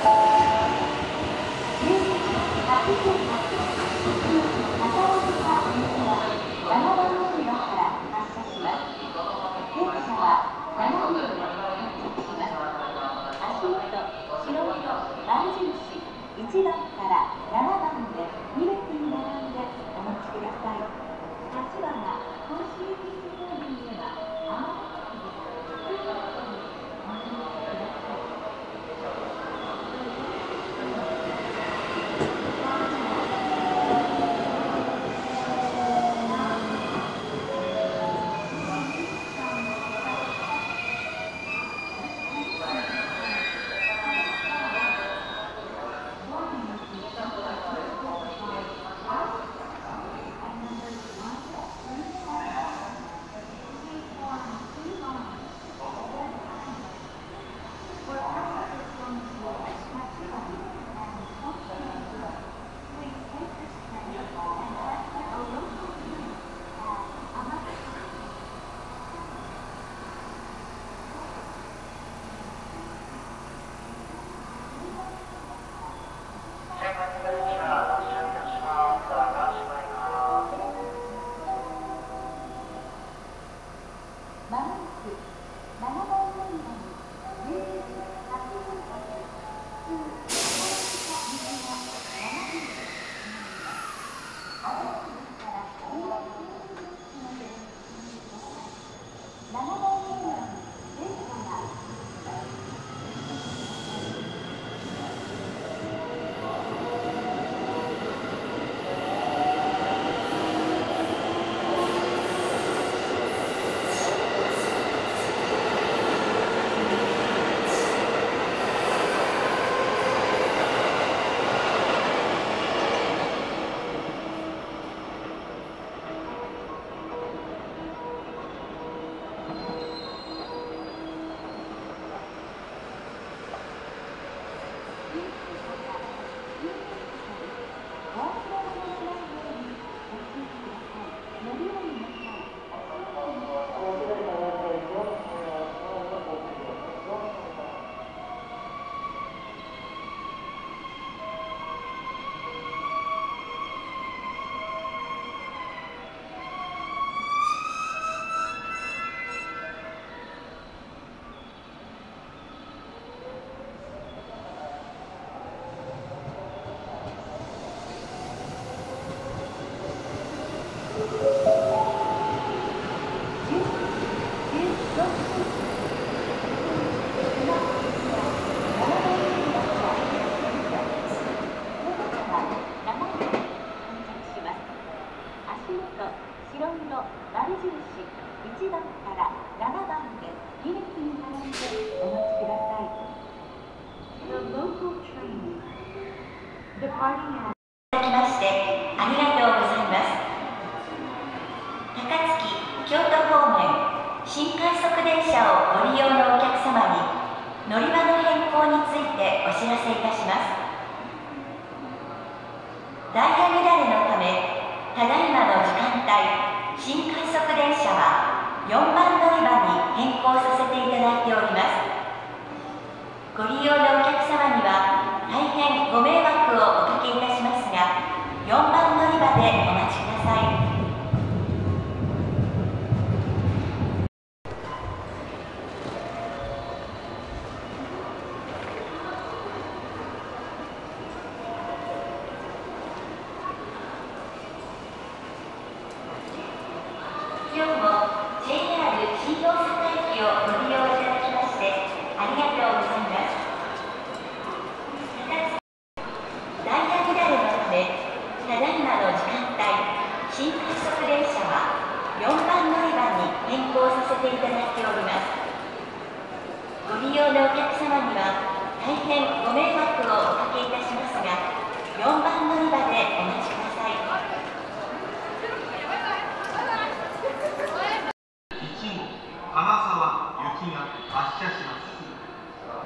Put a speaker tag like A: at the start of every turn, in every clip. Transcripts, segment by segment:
A: 好。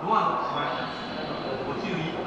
A: ます
B: ドアの閉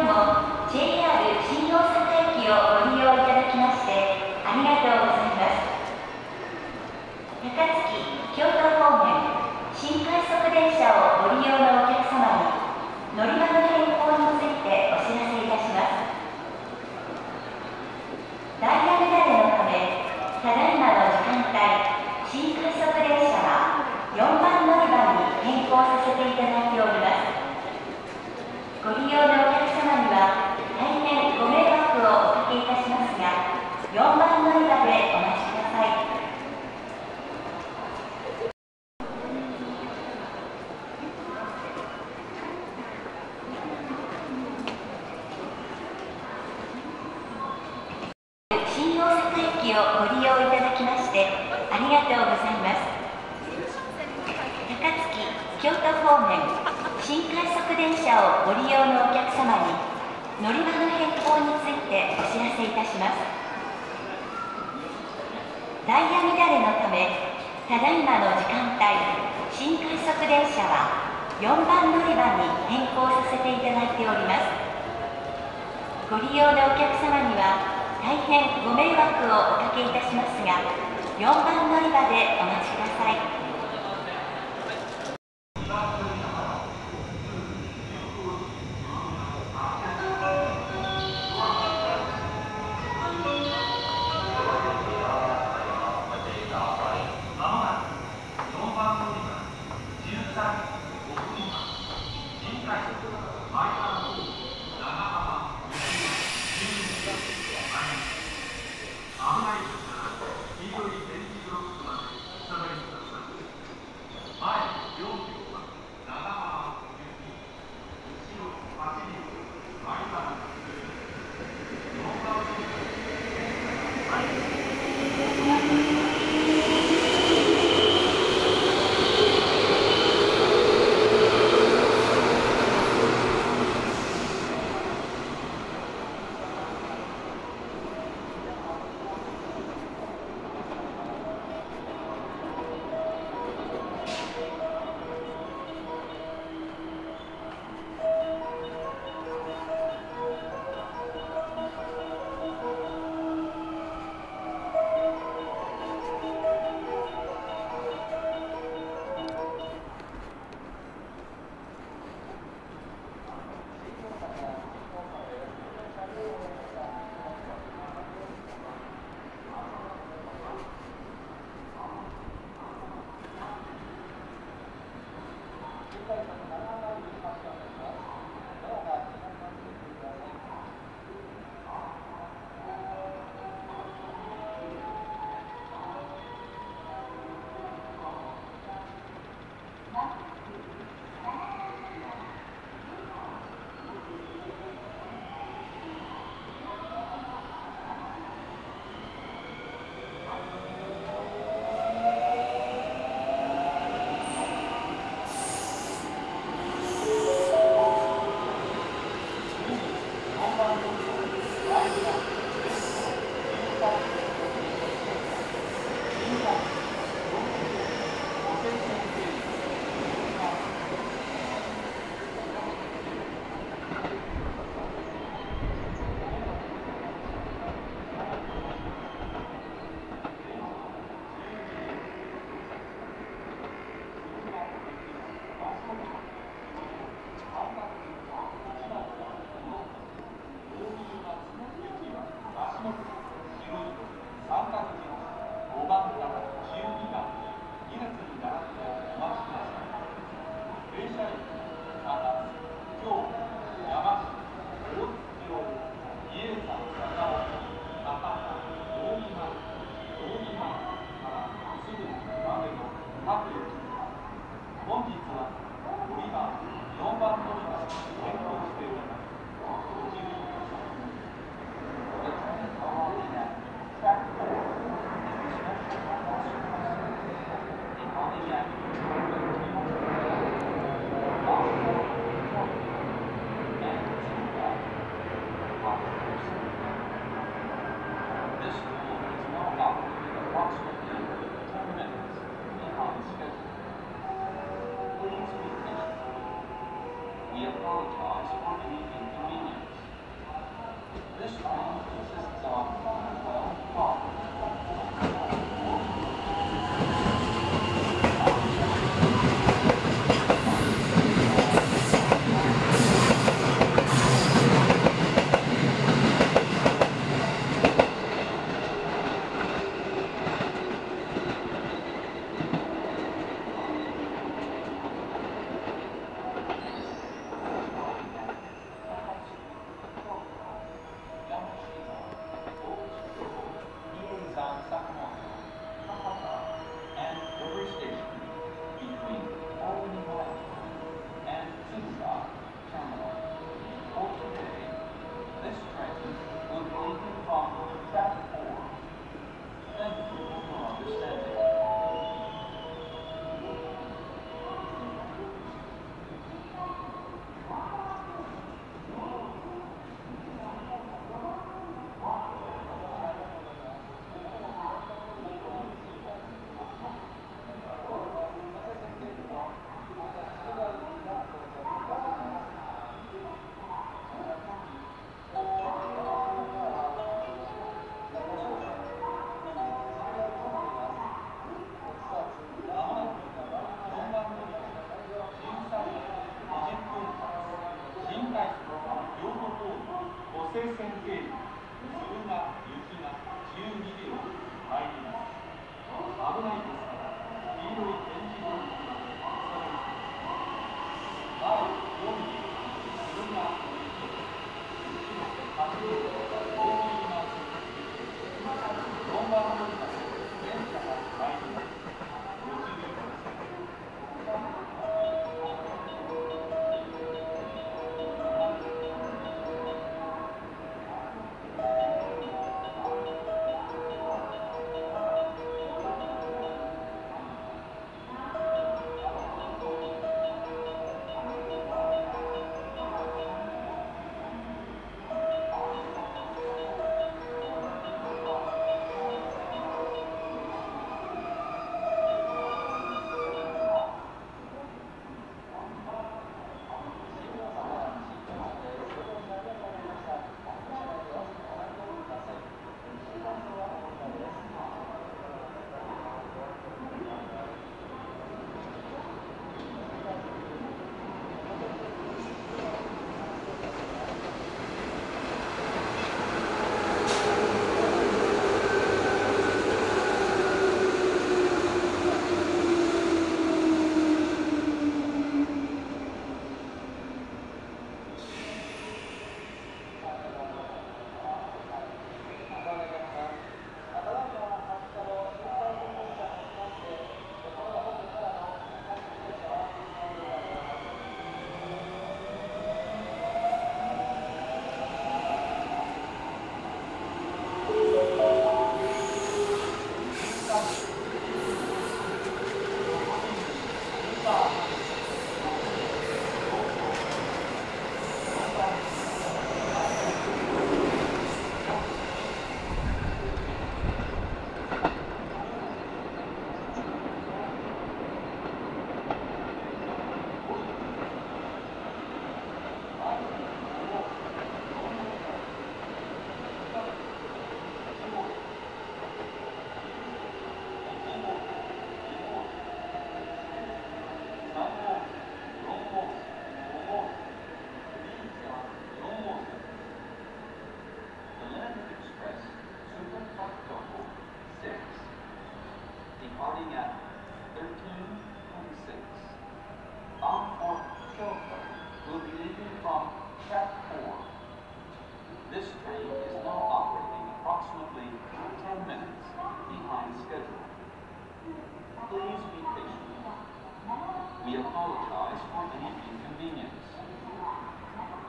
C: 뭐 ただ
B: いまの時間帯新快速電車は4番乗り場に変更させていただいております。ご利用のお客様には大変ご迷惑をおかけいたしますが4番乗り場でお待ちください。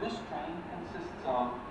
D: This train consists of